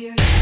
Audio.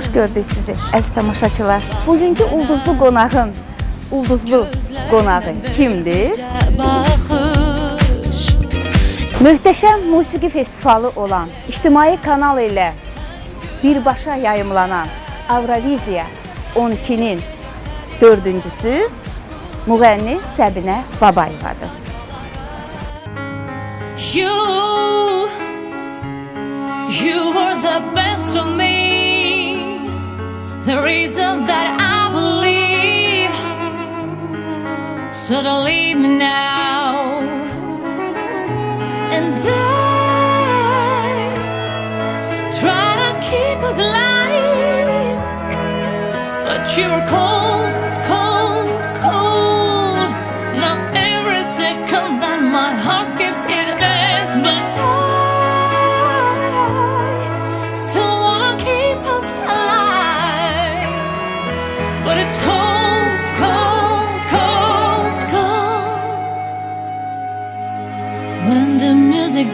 Xoş gördük sizi, əziz tamaşaçılar. Bugünkü ulduzlu qonağın, ulduzlu qonağı kimdir? Möhtəşəm musiqi festivalı olan İctimai kanal ilə birbaşa yayımlanan Avroviziya 12-nin dördüncüsü müğənni Səbinə Babayevadır. You, you were the best of me, the reason that I believe. So don't leave me now, and I try to keep us alive, but you're cold, cold,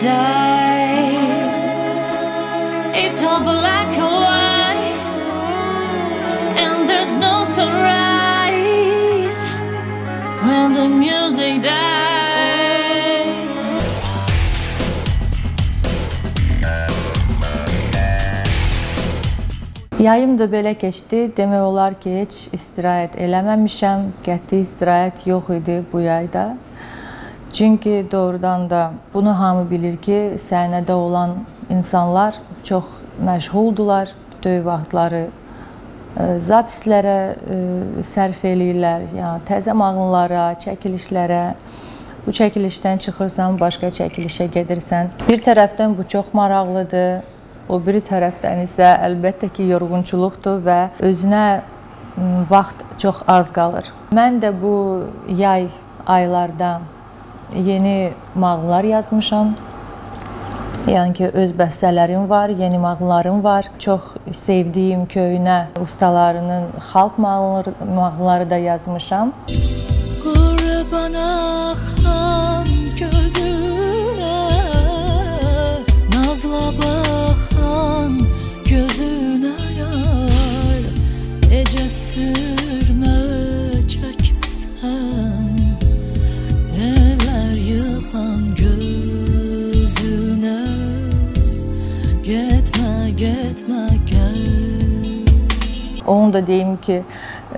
dies, it's all black and white, and there's no sunrise when the music dies. Yayım da belə keçdi. Demək olar ki, heç istirahət eləməmişəm. Qəti istirahət yox idi bu yayda. Çünki doğrudan da bunu hamı bilir ki, səhnədə olan insanlar çox məşğuldular. Bütöv vaxtları e, zapislərə e, sərf eləyirlər, yəni təzə mahnılara, çəkilişlərə. Bu çəkilişdən çıxırsan, başqa çəkilişə gedirsən. Bir tərəfdən bu çox maraqlıdır. O biri tərəfdən isə əlbəttə ki, yorğunçuluqdur və özünə vaxt çox az qalır. Mən də bu yay aylarda yeni mahnılar yazmışam. Yəni ki, öz bəstələrim var, yeni mahnılarım var. Çox sevdiyim köhnə ustalarının xalq mahnıları, mahnıları da yazmışam. Qurban Onu da deyim ki,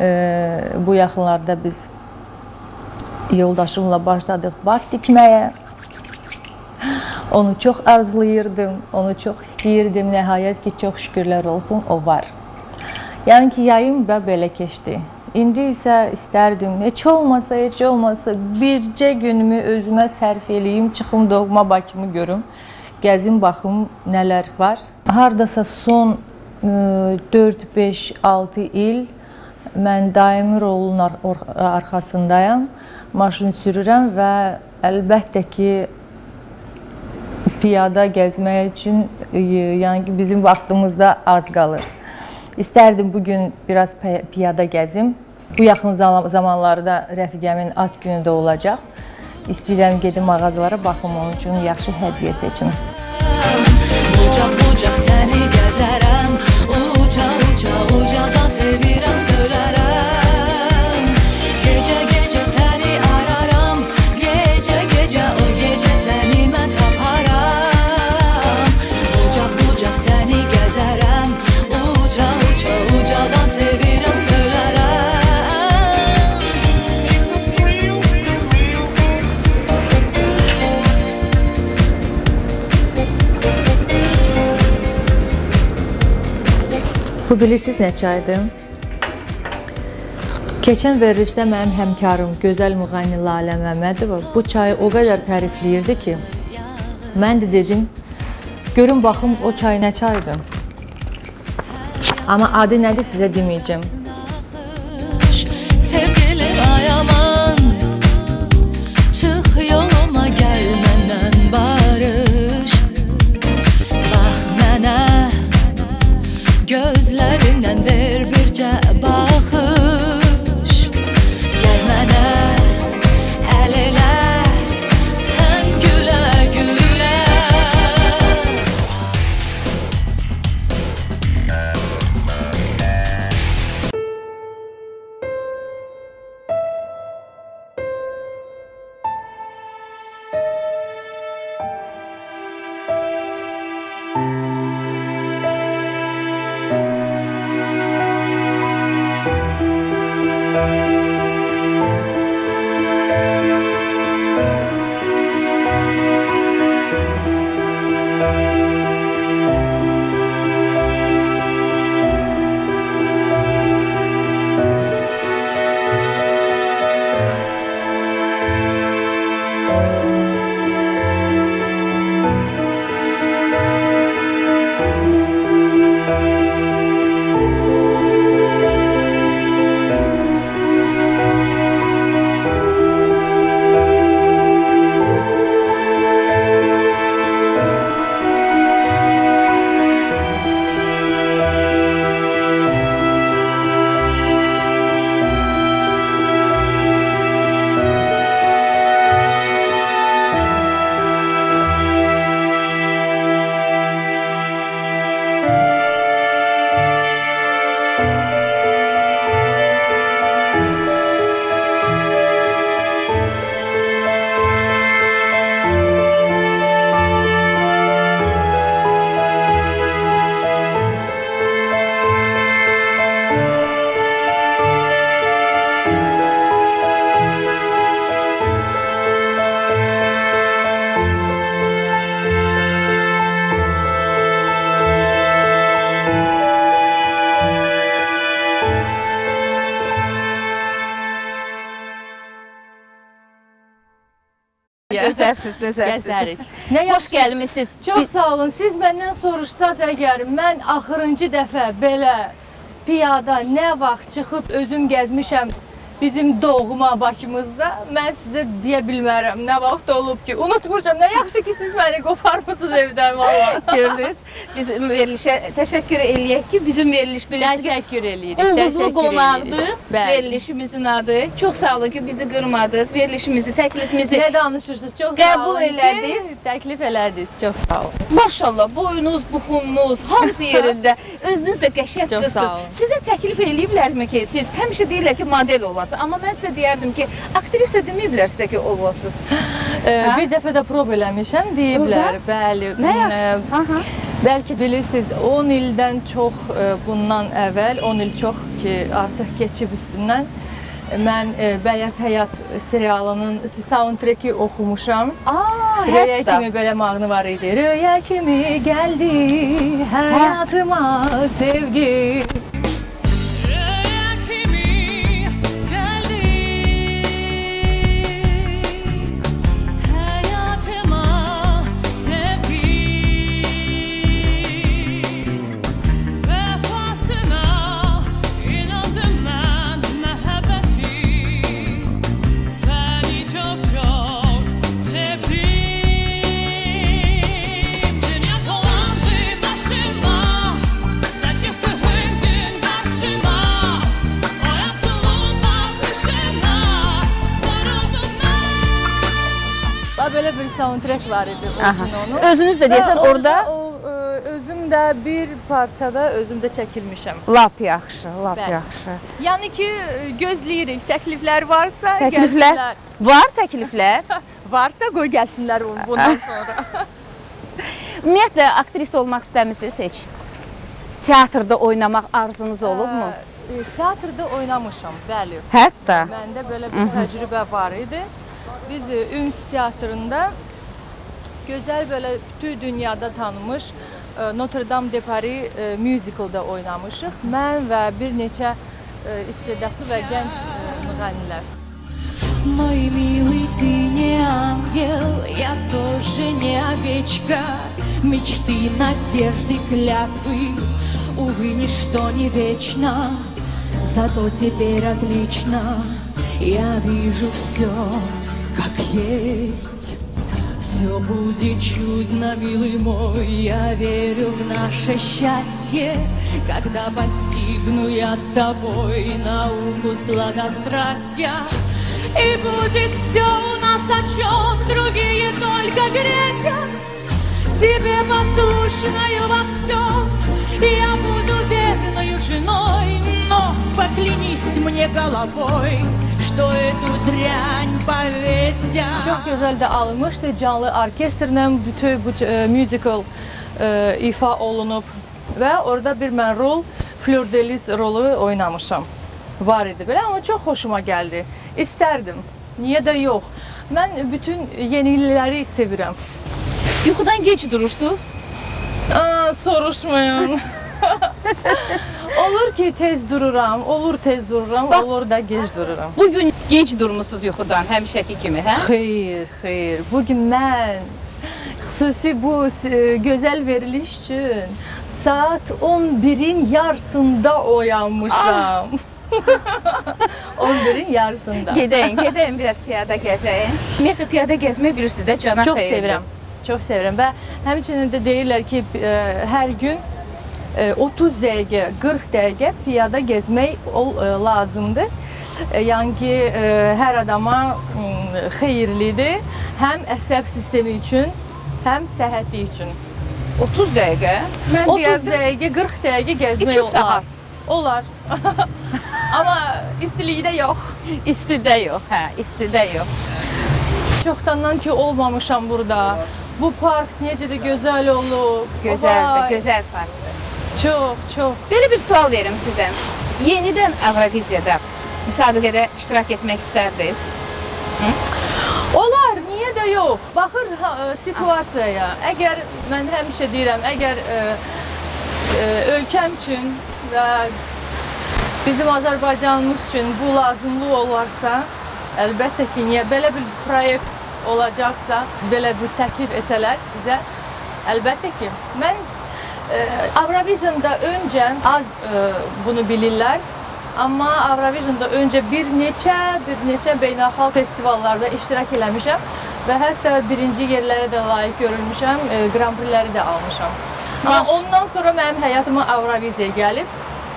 e, bu yaxınlarda biz yoldaşımla başladıq bağ tikməyə. Onu çox arzulayırdım, onu çox istəyirdim. Nəhayət ki, çox şükürlər olsun, o var. Yəni ki, yayım da belə keçdi. İndi isə istərdim, heç olmasa, heç olmasa bircə günümü özümə sərf eləyim, çıxım doğma Bakımı görüm, gəzim baxım nələr var. Hardasa son 4, 5, 6 il mən daimi rolun ar arxasındayam. Maşın sürürəm və əlbəttə ki piyada gəzmək üçün e, yəni ki bizim vaxtımızda az qalır. İstərdim bu gün biraz pi- piyada gəzim. Bu yaxın zam- zamanlarda rəfiqəmin ad günü də olacaq. İstəyirəm gedim mağazalara baxım onun üçün yaxşı hədiyyə seçim. Bucaq bucaq səni bilirsiniz nə çaydır? Keçən verilişdə mənim həmkarım gözəl müğənni Lalə Məmmədova bu çayı o qədər tərifləyirdi ki, mən də dedim, görün baxım o çay nə çaydır. Amma adı nədir sizə deməyəcəm. Gözəlsiz, gözəlsiz. Gəzərik. Nə yaxşı gəlmisiniz. Çox sağ olun. Siz məndən soruşsaz əgər mən axırıncı dəfə belə piyada nə vaxt çıxıb özüm gəzmişəm bizim doğma Bakımızda, mən sizə deyə bilmərəm nə vaxt olub ki, unutmuşam. Nə yaxşı ki siz məni qoparmısınız evdən vallahi. Gördünüz. Biz verilişə təşəkkür eləyək ki, bizim veriliş bilirsiniz. Təşəkkür eləyirik. Eləyirik. Bəli. Verilişimizin adı. Çox sağ olun ki, bizi qırmadınız. Verilişimizi, təklifimizi Nə danışırsınız? Çox sağ Qəbul olun. ki, elədiniz. Təklif elədiniz. Çox sağ olun. Maşallah boyunuz, buxunuz, hamısı yerində. Özünüz də qəşəng qızsınız. Sizə təklif eləyiblərmi ki, siz həmişə deyirlər ki, model olasınız. Amma mən sizə deyərdim ki, aktrisa deməyiblər sizə ki, olasınız. Ee, Hə? bir dəfə də prov eləmişəm deyiblər. Bəli. Nə yaxşı. Ha ha. Bəlkə bilirsiniz 10 ildən çox bundan əvvəl 10 il çox ki artıq keçib üstündən mən Bəyaz Həyat serialının soundtreki oxumuşam. Aa, Röya hətta. kimi belə mahnı var idi. Röya kimi gəldi həyatıma sevgi. Soundtrack var idi o Aha. kinonun. Özünüz də deyəsən orada o, e, özüm də bir parçada özüm də çəkilmişəm. lap yaxşı, lap Bəli. yaxşı. Yəni ki, gözləyirik. Təkliflər varsa, Təkliflər gəlsinlər. var təkliflər. Varsa qoy gəlsinlər bundan sonra. Ümumiyyətlə aktrisa olmaq istəmisiniz heç? Teatrda oynamaq arzunuz olubmu? Ə, Teatrda oynamışam, bəli. Hətta. Məndə belə bir təcrübə var idi. Biz e, Üns teatrında gözəl belə bütün dünyada tanınmış e, Notre Dame de Paris e, musical-da oynamışıq. Mən və bir neçə e, istedadlı və gənc e, müğənnilər. Мой милый, ты не ангел, я тоже не овечка. Мечты, надежды, клятвы, увы, ничто не вечно. Зато теперь отлично я вижу все, как есть. Все будет чудно, милый мой, я верю в наше счастье, когда постигну я с тобой науку сладострастия. И будет все у нас, о чем другие только гретят. Тебе послушною во всем Я буду верною женой Но поклянись мне головой Что эту дрянь повесят Çox gözəl də alınmışdı. Canlı orkestrlə bütün bu e, musical e, ifa olunub və orada bir mən rol Fleur de Lis rolu oynamışam. Var idi belə, amma çox xoşuma gəldi. İstərdim. Niyə də yox? Mən bütün yenilikləri sevirəm. Yuxudan gec durursunuz. Aa, soruşmayın. olur ki tez dururam, olur tez dururam, Bax. olur da gec dururam. Bu gün gec durmusunuz yuxudan, həmişəki kimi, hə? Xeyr, xeyr. Bu gün mən xüsusi bu e, gözəl veriliş üçün saat 11-in yarısında oyanmışam. 11-in yarısında. Gedəyin, gedəyin biraz piyada gəzəyin. Ümumiyyətlə piyada gəzmək bilirsiniz də cana Çox xeyirdir. sevirəm. Çox sevirəm və həmçinin də deyirlər ki, e, hər gün 30 dəqiqə, 40 dəqiqə piyada gəzmək ol, e, lazımdır. E, Yəni ki, e, hər adama xeyirlidir. Həm əsəb sistemi üçün, həm səhhəti üçün. 30 dəqiqə. Mən 30 deyərdim, dəqiqə, 40 dəqiqə gəzmək İki olar. saat. Olar. Amma istilikdə yox. istidə yox, hə, istidə yox. Çoxdandan ki olmamışam burada. Bu park necə də gözəl olub. Gözəldir, gözəl parkdır. Çox, çox. Belə bir sual verim sizə. Yenidən Avroviziyada müsabiqədə iştirak etmək istərdiniz? Olar, niyə də yox? Baxır ha, ə, situasiyaya. Əgər mən həmişə deyirəm, əgər ə, ə, ölkəm üçün və bizim Azərbaycanımız üçün bu lazımlı olarsa, əlbəttə ki, niyə belə bir proyekt olacaqsa, belə bir təklif etsələr bizə, əlbəttə ki, mən Avrovisionda öncə az ə, bunu bilirlər. Amma Avrovisionda öncə bir neçə, bir neçə beynəlxalq festivallarda iştirak eləmişəm və hətta birinci yerlərə də layiq görülmüşəm, e, Grand Prix-ləri də almışam. Amma ondan sonra mənim həyatıma Avroviziya gəlib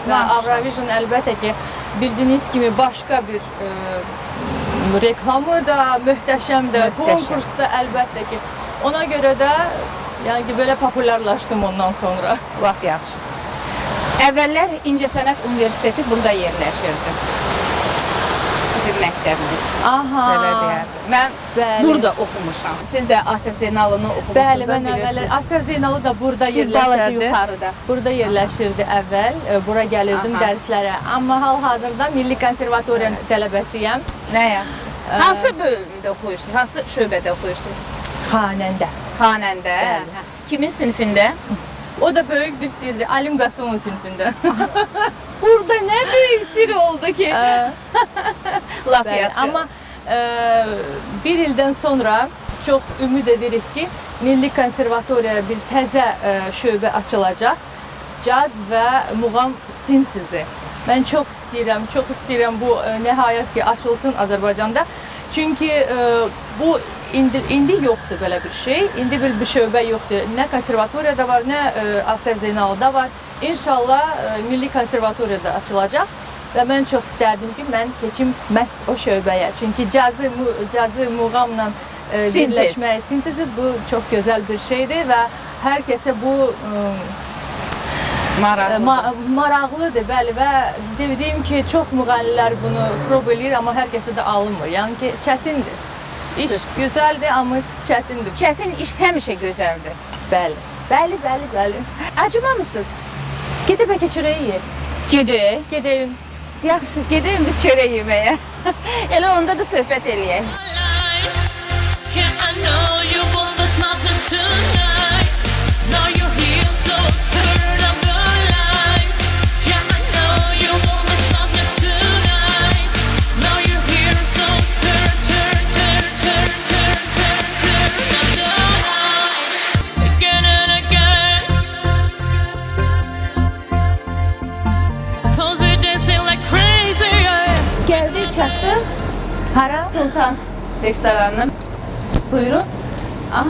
və. Avrovision əlbəttə ki, bildiyiniz kimi başqa bir e, reklamı da möhtəşəmdir, Möhtəşəm. konkurs da əlbəttə ki. Ona görə də yəni ki, belə populyarlaşdım ondan sonra. Lap yaxşı. Əvvəllər İncəsənət Universiteti burada yerləşirdi. Bizim məktəbimiz. Aha. Belə deyərdim. Mən Bəli. burada oxumuşam. Siz də Asif Zeynalını oxumusunuz Bəli, da mən əvvəl bilirsiniz. Asər Zeynalı da burada yerləşirdi. yuxarıda. Burada yerləşirdi əvvəl. E, Bura gəlirdim Aha. dərslərə. Amma hal-hazırda Milli Konservatoriya tələbəsiyəm. Nə yaxşı. Hansı bölümdə oxuyursunuz? Hansı şöbədə oxuyursunuz? Xanəndə. Xanəndə. Bəli. Kimin sinifində? O da böyük bir sirdir. Alim Qasımov sinifində. Burada nə böyük sir oldu ki? Lap yaxşı. amma e, bir ildən sonra çox ümid edirik ki, Milli Konservatoriyaya bir təzə e, şöbə açılacaq. Caz və muğam sintezi. Mən çox istəyirəm, çox istəyirəm bu e, nəhayət ki açılsın Azərbaycanda. Çünki e, bu indi indi yoxdur belə bir şey. İndi bir, bir şöbə yoxdur. Nə konservatoriyada var, nə e, Asər Zeynalda var. İnşallah e, Milli Konservatoriyada açılacaq. Və mən çox istərdim ki, mən keçim məhz o şöbəyə. Çünki cazı, mu, cazı muğamla e, Sintez. birləşmək, sintezi bu çox gözəl bir şeydir və hər kəsə bu e, Maraqlı. ma maraqlıdır, bəli və dediyim ki, çox müğənnilər bunu prob eləyir, amma hər kəsə də alınmır. Yəni ki, çətindir. İş gözəldir, amma çətindir. Çətin iş həmişə gözəldir. Bəli. Bəli, bəli, bəli. Acımamısınız? Gedib bəlkə çörək yeyək. Gedək. Gedəyin. Yaxşı, gedək biz çörək yeməyə. Elə onda da söhbət eləyək. I know you want the smartness tonight. Restoranı. Buyurun. Ah,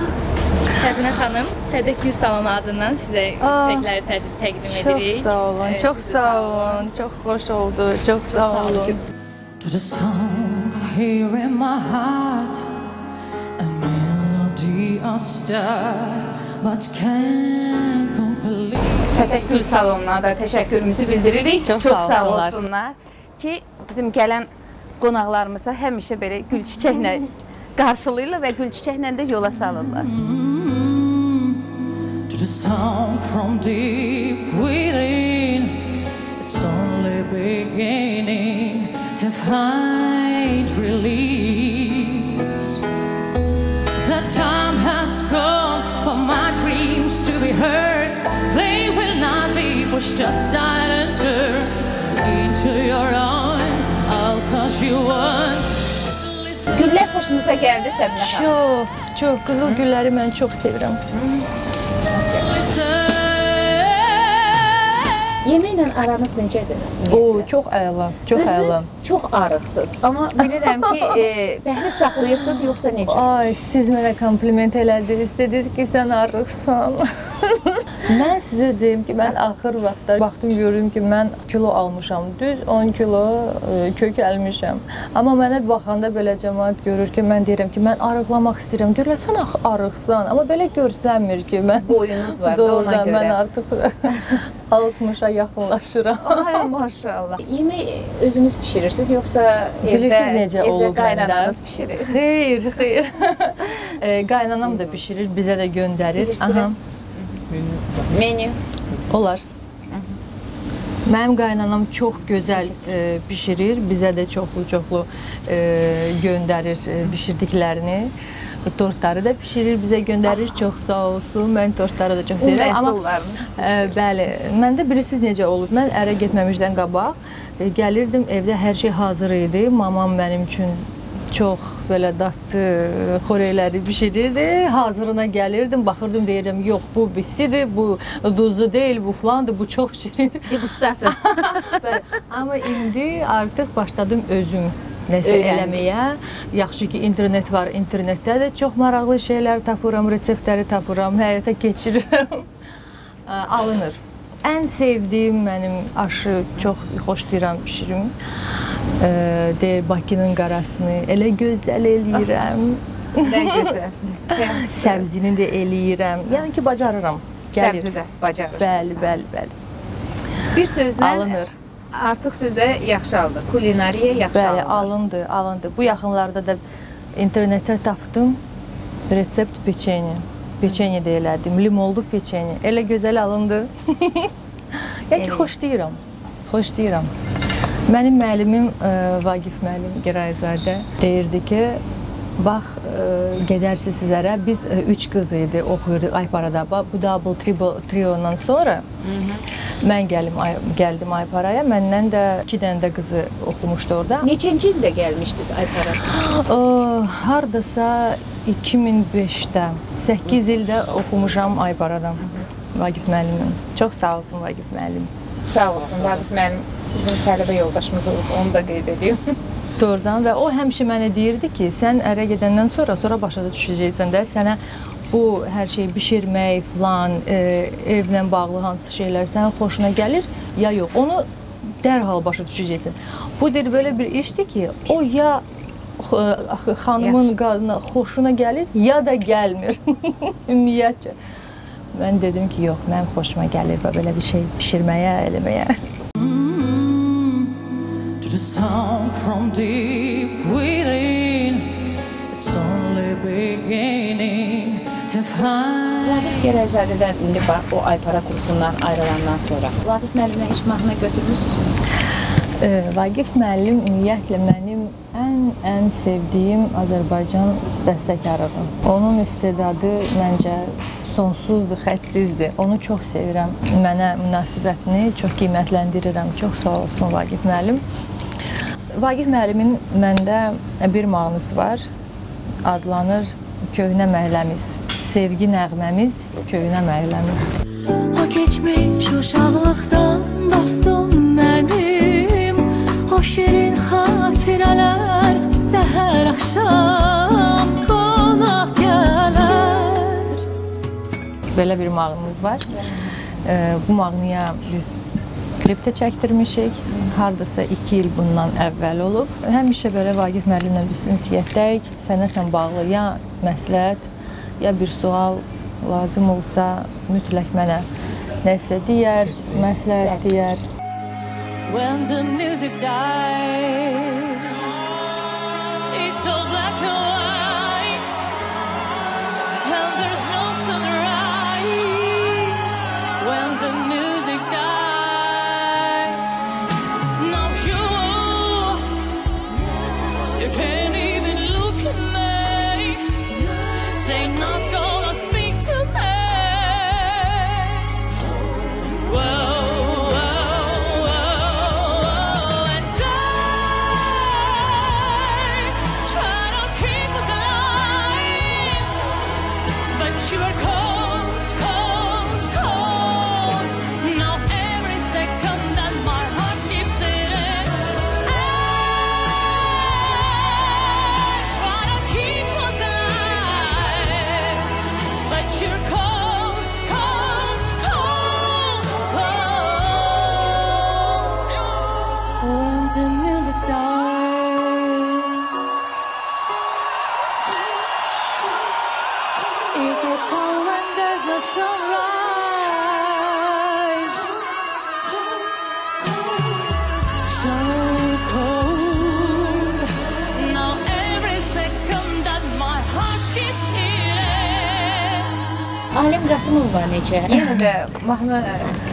Fədinə xanım, Fədə Gül salonu adından sizə Aa, çiçəkləri tə təqdim Çox edirik. sağ olun, çox sağ olun, çox xoş oldu, çox sağ olun. To the song here in my heart, a melody I start, but can't complete. Fətək Gül salonuna da təşəkkürümüzü bildiririk. Çox Çox sağ sağ olsunlar. olsunlar ki, bizim gələn qonaqlarımıza həmişə belə gül çiçəklə qarşılayırlar və gül çiçəklə də yola salırlar. To the song from deep within, it's only beginning to find release. The time has come for my dreams to be heard. They will not be pushed aside and turned into your own. Güllər xoşunuza gəldi Səbinə xanım? Çox, çox qızıl gülləri mən çox sevirəm. Yeməklə aranız necədir? O, çox əla, çox əla. Özünüz çox arıqsız, amma bilirəm ki, e, pəhriz saxlayırsınız yoxsa necə? Ay, siz mənə kompliment elədiniz. Dediniz ki, sən arıqsan. mən sizə deyim ki, mən axır vaxtlar baxdım gördüm ki, mən kilo almışam. Düz 10 kilo e, kök əlmişəm. Amma mənə baxanda belə cəmaət görür ki, mən deyirəm ki, mən arıqlamaq istəyirəm. Deyirlər, sən arıqsan. Amma belə görsənmir ki, mən Boyunuz var da ona Doğrudan görə. mən artıq 60-a yaxınlaşıram. Ay maşallah. Yemək özünüz bişirirsiniz yoxsa evdə Bilirsiniz necə evdə olub qaynananız məndə? bişirir? Xeyr, xeyr. e, qaynanam da bişirir, bizə də göndərir. İstəyirəm. Menü. Olar. Mənim qaynanam çox gözəl e, bişirir, bizə də çoxlu-çoxlu e, göndərir e, bişirdiklərini. Tortları da bişirir, bizə göndərir. Çox sağ olsun. Mən tortları da çox sevirəm. Amma. Ə, bəli, məndə bilirsiniz necə olub? Mən ərə getməmişdən qabaq e, gəlirdim, evdə hər şey hazır idi. Mamam mənim üçün çox belə dadlı e, xörəkləri bişirirdi. Hazırına gəlirdim, baxırdım, deyirəm, yox, bu bistidir, bu duzlu deyil, bu filandır, bu çox şirindir. Degustator. Bəli. Amma indi artıq başladım özüm nəsə Öyrəndiniz. eləməyə. Yaxşı ki, internet var. İnternetdə də çox maraqlı şeylər tapıram, reseptləri tapıram, həyata keçirirəm. Alınır. Ən sevdiyim mənim aşı çox xoşlayıram bişirim. Ə, Deyir Bakının qarasını elə gözəl eləyirəm. Nə gözəl. Səbzini də eləyirəm. Yəni ki, bacarıram. Gəlir. Səbzi də bacarırsınız. Bəli, bəli, bəli. Bir sözlə Alınır. Artıq sizdə yaxşı aldı. Kulinariya yaxşı Bəli, alınır. alındı, alındı. Bu yaxınlarda da internetdə tapdım resept peçeni. Peçeni də elədim, limonlu peçeni. Elə gözəl alındı. yəni ki, Elə. xoşlayıram. Xoşlayıram. Mənim müəllimim ə, Vaqif müəllim Girayzadə deyirdi ki, bax ə, gedərsiniz sizlərə. Biz ə, üç qız idi, oxuyurduq Ayparada. Bu double triple triondan sonra mən gəlim Ay- gəldim Ayparaya. Məndən də 2 dənə də qızı oxumuşdu orada. Neçənci ildə gəlmişdiniz Aypara? Ə, hardasa 2005-də 8 ildə oxumuşam Ayparada. Vaqif müəllimim. Çox sağ olsun Vaqif müəllim. Sağ olsun. Vaqif mənim bizim tələbə yoldaşımız olub. Onu da qeyd edim. Doğrudan və o həmişə mənə deyirdi ki, sən ərə gedəndən sonra sonra başa düşəcəksən də sənə bu hər şey bişirmək falan, e, evlə bağlı hansı şeylər sənin xoşuna gəlir ya yox. Onu dərhal başa düşəcəksən. Bu deyir belə bir işdir ki, o ya axı xanımın qadına xoşuna gəlir ya da gəlmir. Ümumiyyətcə. Mən dedim ki, yox, mənim xoşuma gəlir və belə bir şey bişirməyə, eləməyə. Sound from deep within. It's only beginning to find. Vaqif Gələyzadədən indi bax o Aypara qrupundan ayrılandan sonra Vaqif müəllimlə heç mahnı götürmüsünüzmü? Ee, Vaqif müəllim ümumiyyətlə mənim ən ən sevdiyim Azərbaycan bəstəkarıdır. Onun istedadı məncə sonsuzdur, hədsizdir. Onu çox sevirəm. Mənə münasibətini çox qiymətləndirirəm. Çox sağ olsun Vaqif müəllim. Vaqif müəllimin məndə bir mahnısı var. Adlanır Köhnə məhləmiz. Sevgi nəğməmiz, köhnə məhləmiz. O keçmiş uşaqlıqdan dostum mənim. O şirin xatirələr səhər axşam qonaq gələr. Belə bir mahnımız var. Bu mahnıya biz klip də çəkdirmişik. Hardasa 2 il bundan əvvəl olub. Həmişə belə Vaqif müəllimlə biz ünsiyyətdəyik. Sənətlə bağlı ya məsləhət, ya bir sual lazım olsa mütləq mənə nəsə deyər, məsləhət deyər. When the music dies, Qasımova necə? Yenə də mahnı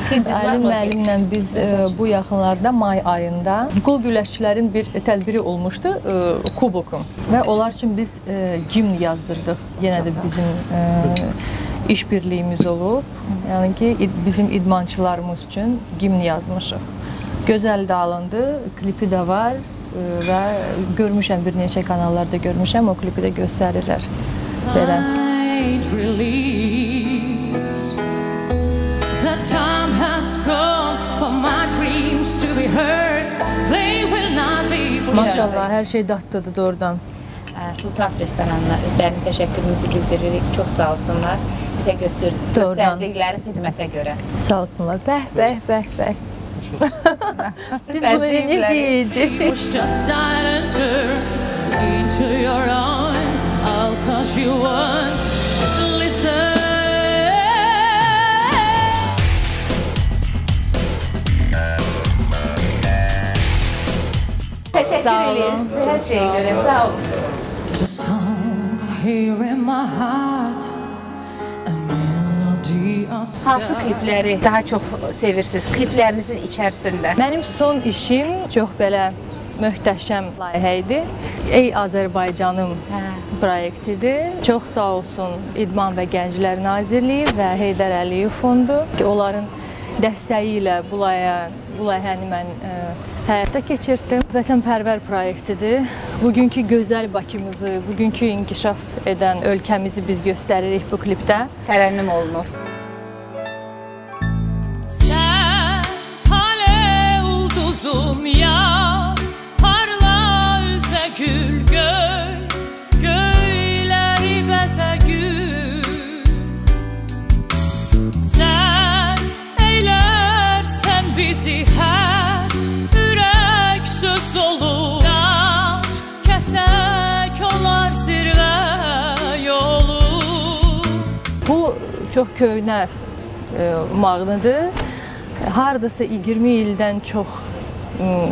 sintez var mı? müəllimlə biz e, bu yaxınlarda may ayında qul güləşçilərin bir tədbiri olmuşdu, e, kubokum. Və onlar üçün biz e, gimn yazdırdıq. Yenə də bizim e, işbirliyimiz olub. Yəni ki, id- bizim idmançılarımız üçün gimn yazmışıq. Gözəl də alındı, klipi də var və görmüşəm bir neçə kanallarda görmüşəm, o klipi də göstərirlər. Belə. Might Maşallah, hər şey dadlıdır doğrudan. Ə, Sultans restoranına özlərinin təşəkkürümüzü bildiririk. Çox sağ olsunlar. Bizə göstərdikləri xidmətə görə. Sağ olsunlar. Bəh, bəh, bəh, bəh. Biz bunu necə pushed aside and turn into your own. I'll cause you one. Olun. edirik hər şeyə görə. Sağ olun. The song here in my heart, Hansı klipləri daha çox sevirsiniz? Kliplərinizin içərisində. Mənim son işim çox belə möhtəşəm layihə idi. Ey Azərbaycanım Hə. proyektidir. Çox sağ olsun İdman və Gənclər Nazirliyi və Heydər Əliyev fondu ki, onların dəstəyi ilə bu layihə bu layihəni mən ə, həyata keçirtdim. Vətənpərvər proyektidir. Bugünkü gözəl Bakımızı, bugünkü inkişaf edən ölkəmizi biz göstəririk bu klipdə. Tərənnüm olunur. Sen hale ulduzum ya Parla üze gül çox köhnə e, mahnıdır. Hardasa 20 ildən çox m,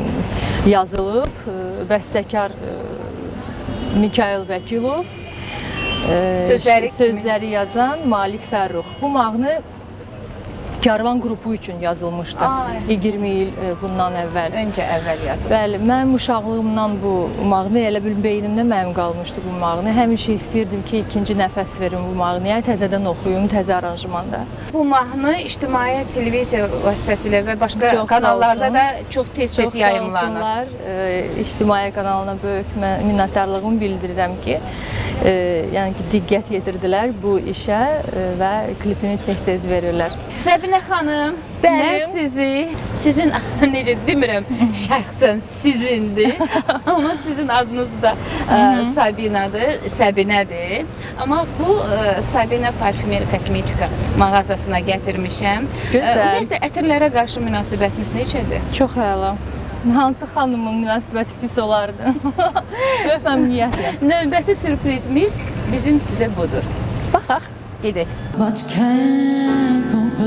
yazılıb. E, Bəstəkar e, Mikayıl Vəkilov. e, Sözləri ş- sözləri yazan Malik Fərrux. Bu mahnı Karvan qrupu üçün yazılmışdı. Ay. 20 il e, bundan əvvəl. Öncə əvvəl yazın. Bəli, mənim uşaqlığımdan bu mahnı elə bil beynimdə mənim qalmışdı bu mahnı. Həmişə istəyirdim ki, ikinci nəfəs verim bu mahnıya, təzədən oxuyum, təzə aranjmanda. Bu mahnı ictimai televiziya vasitəsilə və başqa Çox kanallarda da çox tez-tez Çox sağ yayımlanır. olsunlar. E, İctimai kanalına böyük minnətdarlığımı bildirirəm ki, e, yəni ki, diqqət yetirdilər bu işə e, və klipini tez-tez verirlər. Səbinə Səbinə xanım, Bəlim. mən sizi sizin necə demirəm, şəxsən sizindir. Amma sizin adınız da ə, Sabinadır, Səbinədir. Amma bu ə, Sabina parfümeri kosmetika mağazasına gətirmişəm. Gözəl. Ə, Ümumiyyətlə ətirlərə qarşı münasibətiniz necədir? Çox əla. Hansı xanımın münasibəti pis olardı? Məmnuniyyətlə. Növbəti sürprizimiz bizim sizə budur. Baxaq, gedək. but can't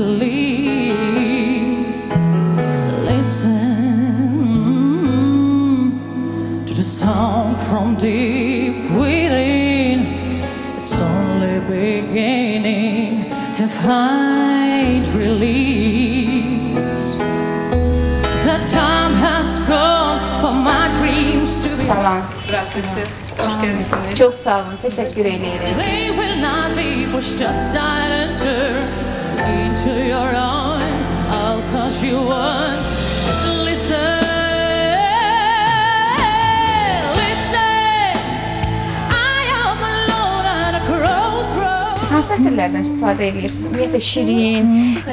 complete. Listen to the sound from deep within. It's only beginning to find release. The time has come for my dreams to be. Salam. Hoş gəldiniz. Çox sağ olun. Təşəkkür edirəm. They will not be pushed aside and turn into your own. I'll cause you one. Listen, listen. I am alone at a crossroads. Hansı ətirlərdən istifadə edirsiniz? Ümumiyyətlə şirin,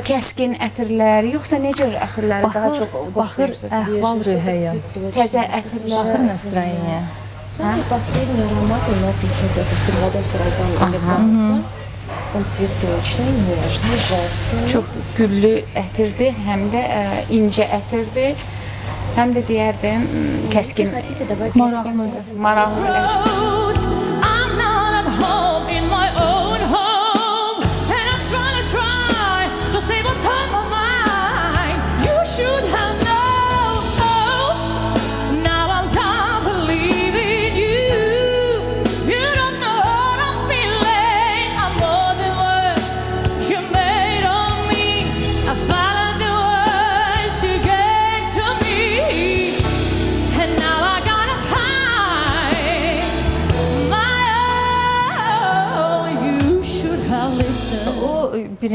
kəskin ətirlər, yoxsa necə ətirləri daha çox Baxır xoşlayırsınız? əhval rühəyə. Təzə ətirlər. Baxır настроение. Самый последний аромат у нас есть вот этот Сальвадор Ферраган элеганса. Он цветочный, нежный, женственный. Çox güllü ətirdir, həm də ə, incə ətirdir. Həm də deyərdim, m, kəskin, Хотите, давайте maraqlıdır.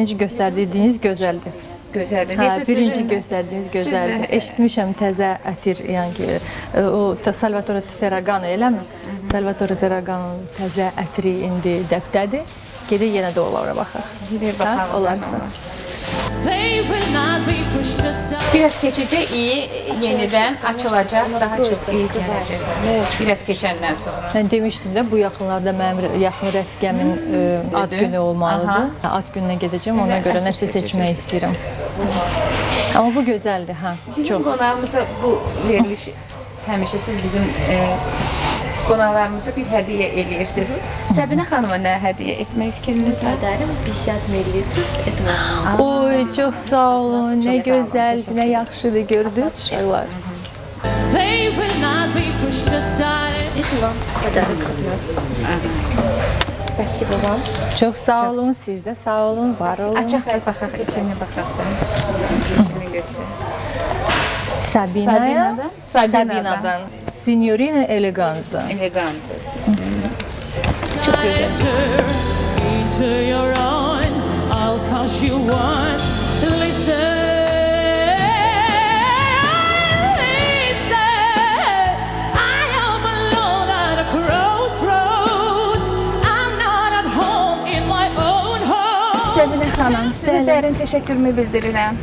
Birinci göstərdiyiniz gözəldir. Gözəldir. Hə, Deyəsən birinci sizin- göstərdiyiniz gözəldir. də- Eşitmişəm təzə ətir, yəni ki, o Salvatore Ferragamo eləmi? Salvatore Ferragamo təzə ətri indi dəbdədir. Gedək yenə də onlara baxaq. Hə, baxaq olarsa. They will not be. Biraz keçəcək, iyi yenidən açılacaq, daha çox iyi gələcək. Biraz keçəndən sonra. Mən demişdim də bu yaxınlarda mənim yaxın rəfiqəmin e, ad günü olmalıdır. Ad gününə gedəcəm, ona görə nəsə seçmək istəyirəm. Amma bu gözəldir, hə. Bizim qonağımıza bu veriliş həmişə siz bizim e, qonaqlarımıza bir hədiyyə eləyirsiniz. Səbinə xanıma nə hədiyyə etmək fikriniz var? Подарим 50 миллилитров этого. Oy, çox sağ olun. Nə gözəl, nə yaxşıdır gördünüz uşaqlar. They will not be pushed aside. Это вам подарок от нас. Спасибо вам. Çox sağ olun, siz də sağ olun, var olun. Açaq da baxaq, içinə baxaq da. İçini göstər. Sabina'ya. Sabina'dan. Sabina'dan. Signorina Eleganza. Elegante. Çok güzel. Sevine Hanım, size derin teşekkürümü bildiririm.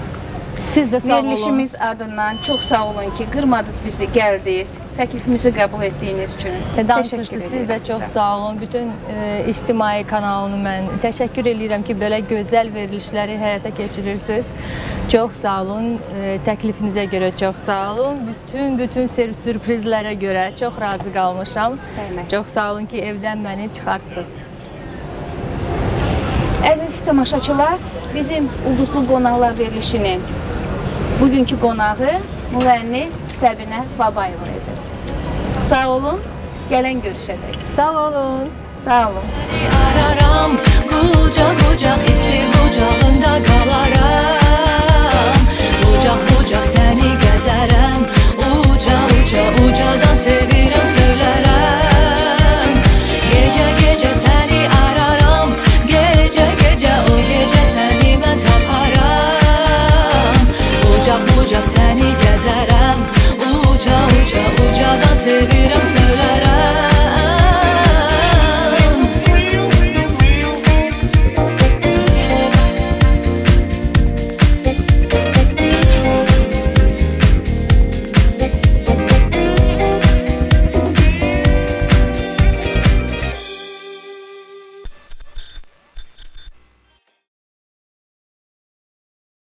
Siz də sağ olun. Verilişimiz adından çox sağ olun ki, qırmadınız bizi, gəldiniz. Təklifimizi qəbul etdiyiniz üçün. E, Danışırsınız. Siz də edirəm çox sağ olun. Bütün e, ictimai kanalını mən təşəkkür eləyirəm ki, belə gözəl verilişləri həyata keçirirsiniz. Çox sağ olun. E, təklifinizə görə çox sağ olun. Bütün bütün sür- sürprizlərə görə çox razı qalmışam. Dəyməz. Çox sağ olun ki, evdən məni çıxartdınız. Əziz tamaşaçılar, bizim ulduzlu qonaqlar verilişinin bugünkü qonağı müğənni Səbinə Babayeva idi. Sağ olun, gələn görüşədək. Sağ olun. Sağ olun. Araram kucak kucak isti kucağında kalaram Kucak kucak seni gezerem Uca uca ucadan Kucak kucak seni gezerem Uca uca ucadan sevirem söylerem